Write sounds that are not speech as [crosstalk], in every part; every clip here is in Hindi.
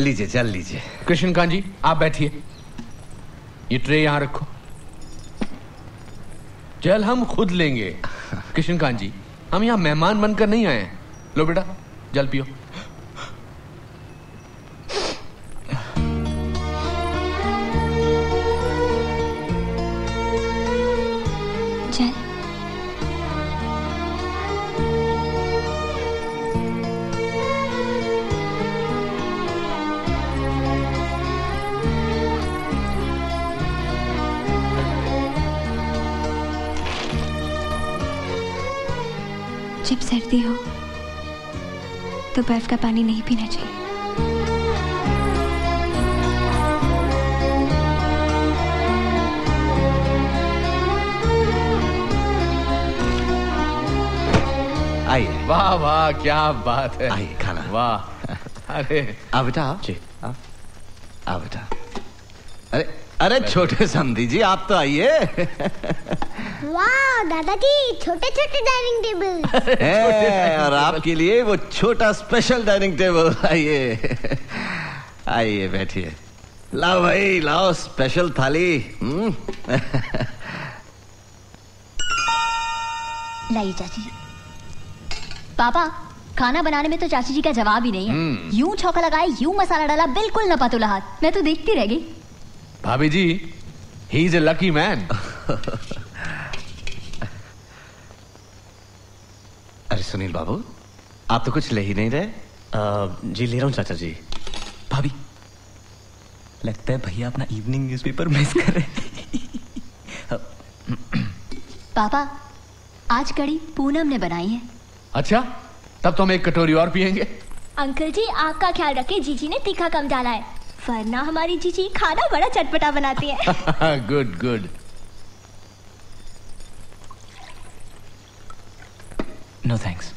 लीजिए चल लीजिए। कृष्ण कांत जी आप बैठिए। ये ट्रे यहाँ रखो। जल हम खुद लेंगे। [laughs] कृष्ण कांत जी हम यहाँ मेहमान बनकर नहीं आए हैं। लो बेटा जल पियो। तो बर्फ़ का पानी नहीं पीना चाहिए। आइए। वाह वाह क्या बात है। आइए खाना। वाह। अरे। आ बेटा जी। आओ आओ बेटा अरे अरे छोटे समधी जी आप तो आइए। वाह दादाजी छोटे [laughs] छोटे डाइनिंग टेबल है, और आपके लिए वो छोटा स्पेशल डाइनिंग टेबल आइए। आइए बैठिए। लाओ भाई लाओ स्पेशल थाली। हम्म? [laughs] लाइए चाची पापा खाना बनाने में तो चाची जी का जवाब ही नहीं है। यूँ छौका लगाए यूँ मसाला डाला बिल्कुल न पतुला हाथ। मैं तो देखती रह गई। भाभी जी he is a lucky man अरे सुनील बाबू आप तो कुछ ले ही नहीं रहे। आ, जी ले रहा हूँ चाचा जी। भाभी। लगता है भैया अपना इवनिंग न्यूज़पेपर मिस कर रहे पापा आज कड़ी पूनम ने बनाई है। अच्छा तब तो हम एक कटोरी और पियेंगे। अंकल जी आग का ख्याल रखे जीजी ने तीखा कम डाला है। वरना हमारी जीजी खाना बड़ा चटपटा बनाती है। [laughs] Good good. No thanks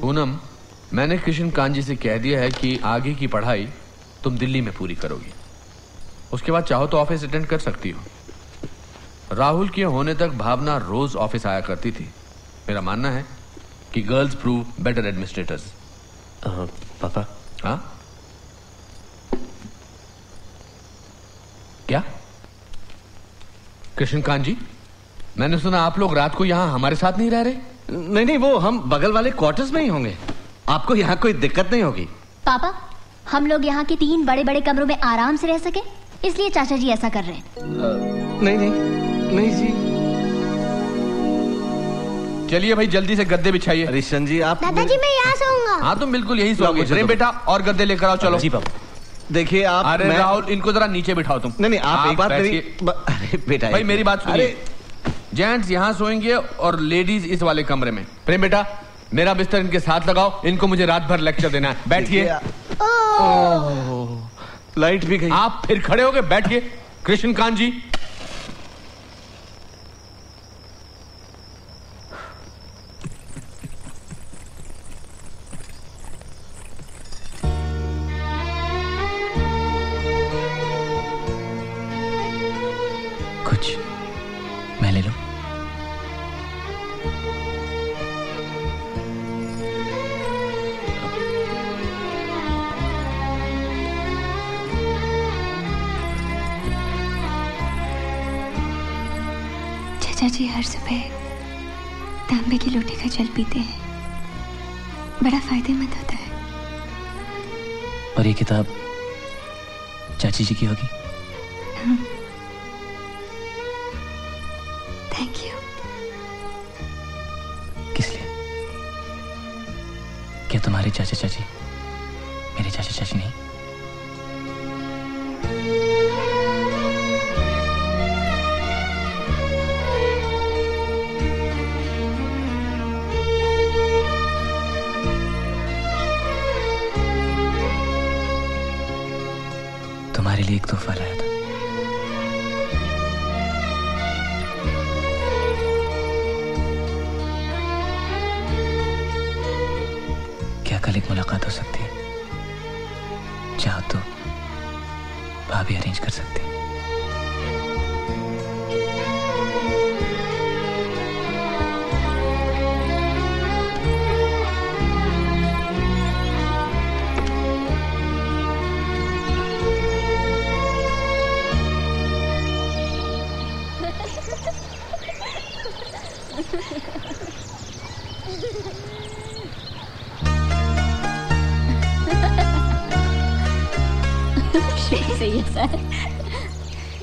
Poonam मैंने कृष्ण कांजी से कह दिया है कि आगे की पढ़ाई तुम दिल्ली में पूरी करोगी। उसके बाद चाहो तो ऑफ़िस अटेंड कर सकती हो। राहुल के होने तक भावना रोज ऑफ़िस आया करती थी। मेरा मानना है कि गर्ल्स प्रूव बेटर एडमिनिस्ट्रेटर्स पापा? हाँ? क्या? कृष्ण कांत जी मैंने सुना आप लोग रात को यहाँ हमारे साथ नहीं रह रहे। नहीं नहीं वो हम बगल वाले क्वार्टर्स में ही होंगे। आपको यहाँ कोई दिक्कत नहीं होगी। पापा हम लोग यहाँ के तीन बड़े बड़े कमरों में आराम से रह सके इसलिए चाचा जी ऐसा कर रहे हैं। नहीं नहीं नहीं जी। चलिए भाई जल्दी से गद्दे बिछाइए। हरिशन जी आप दादाजी मैं यहाँ सोऊँगा हाँ तुम बिल्कुल यही सोओगे बेटा और गद्दे लेकर आओ चलो। जी पापा। देखिए आप अरे मैं- राहुल इनको जरा नीचे बिठाओ तुम। नहीं नहीं आप, एक बात मेरी ब- अरे बेटा भाई मेरी बात सुनिए। जेंट्स यहाँ सोएँगे और लेडीज़ इस वाले कमरे में। प्रेम बेटा मेरा बिस्तर इनके साथ लगाओ इनको मुझे रात भर लेक्चर देना है। बैठिए। लाइट भी गई। आप फिर खड़े हो गए बैठिए। कृष्ण कांत जी चाचा जी हर सुबह तांबे के लोटे का जल पीते हैं। बड़ा फ़ायदेमंद होता है। और ये किताब चाची जी की होगी? थैंक यू किस लिए? क्या तुम्हारे चाचा चाची मेरे चाचा चाची नहीं? लाया था क्या कल एक मुलाकात हो सकती है? चाहो तो भाभी अरेंज कर सकती है।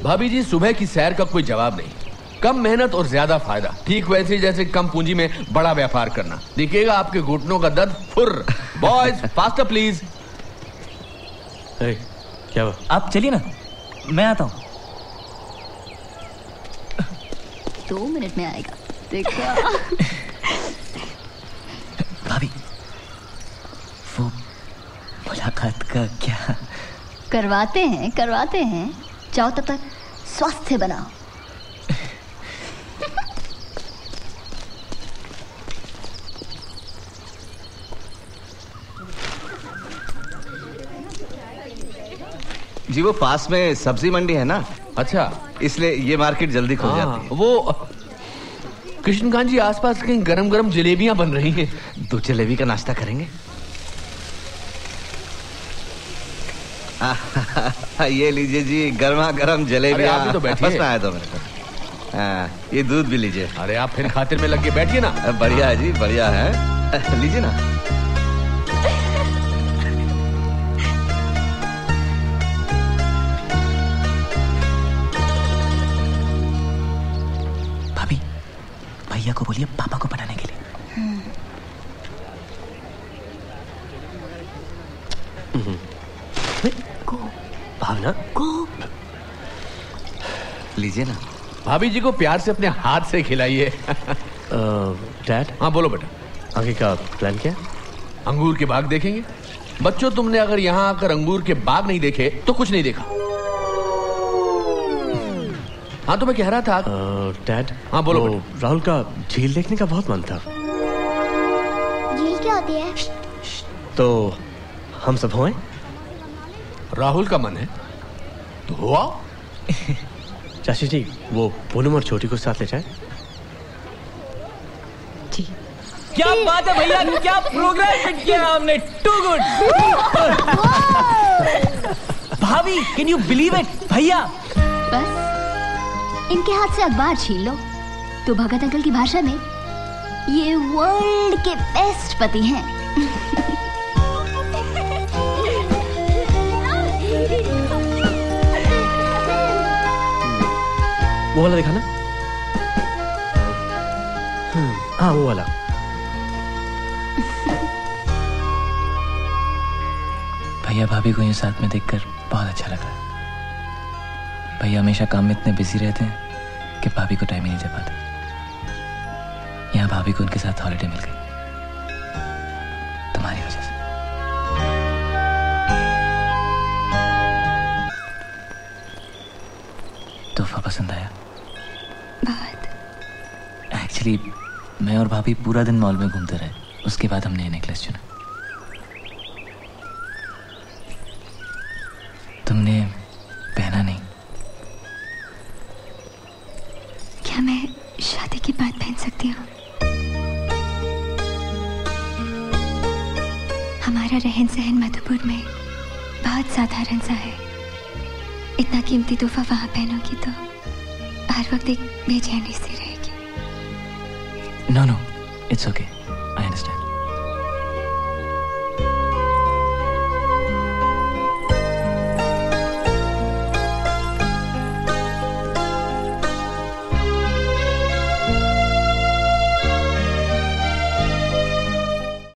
भाभी जी सुबह की सैर का कोई जवाब नहीं। कम मेहनत और ज़्यादा फ़ायदा। ठीक वैसे जैसे कम पूंजी में बड़ा व्यापार करना। देखिएगा आपके घुटनों का दर्द फुर। बॉयज़ फास्टर प्लीज़ अरे क्या हुआ? आप चलिए ना। मैं आता हूँ। दो मिनट में आएगा। देखो। मुलाकात का क्या? करवाते हैं करवाते हैं। जाओ तब तक स्वास्थ्य बनाओ। जी वो पास में सब्ज़ी मंडी है ना? अच्छा। इसलिए ये मार्केट जल्दी खुल हाँ, जाती है। वो कृष्णकांत जी आसपास कहीं गरम गरम जलेबियाँ बन रही हैं। दो जलेबी का नाश्ता करेंगे? [laughs] ये लीजिए जी गर्मा गर्म अरे जलेबियाँ आप भी तो बैठिए। बस आया दो मेरे को। हाँ, ये दूध भी लीजिए। अरे आप फिर खातिर में लग के बैठिए ना। बढ़िया है जी बढ़िया है। [laughs] लीजिए ना। भाभी भैया को बोलिए पापा को पढ़ाने के लिए। भावना को लीजिए ना। भाभी जी को प्यार से अपने हाथ से खिलाइए। डैड? हाँ बोलो बेटा। आगे का प्लान क्या? अंगूर के बाग देखेंगे। बच्चों तुमने अगर यहाँ आकर अंगूर के बाग नहीं देखे तो कुछ नहीं देखा। हाँ तो मैं कह रहा था डैड हाँ, बोलो राहुल का झील देखने का बहुत मन था। झील क्या होती है? तो हम सब होए? राहुल का मन है। तो हुआ [laughs] चाची जी वो पूनम और छोटी को साथ ले जाए? क्या बात है भैया क्या प्रोग्राम फिट किया हमने? टू गुड [laughs] भाभी कैन यू बिलीव इट भैया। बस इनके हाथ से अखबार छीन लो। तो भगत अंकल की भाषा में ये वर्ल्ड के बेस्ट पति हैं। [laughs] वो वाला दिखाना हम्म, हाँ वो वाला। भैया भाभी को ये साथ में देखकर बहुत अच्छा लग रहा है। भैया हमेशा काम में इतने बिज़ी रहते हैं कि भाभी को टाइम ही नहीं दे पाते। यहाँ भाभी को उनके साथ हॉलिडे मिल गई। तुम्हारी वजह से। तोहफा पसंद आया? एक्चुअली मैं और भाभी पूरा दिन मॉल में घूमते रहे। उसके बाद हमने नेकलेस चुना। तुमने पहना नहीं। क्या मैं शादी के बाद पहन सकती हूँ? हमारा रहन सहन मधुपुर में बहुत साधारण सा है। इतना कीमती तोहफा वहाँ पहनोगी तो हर वक्त एक बेचैनी सी रहेगी No, no. It's okay. I understand.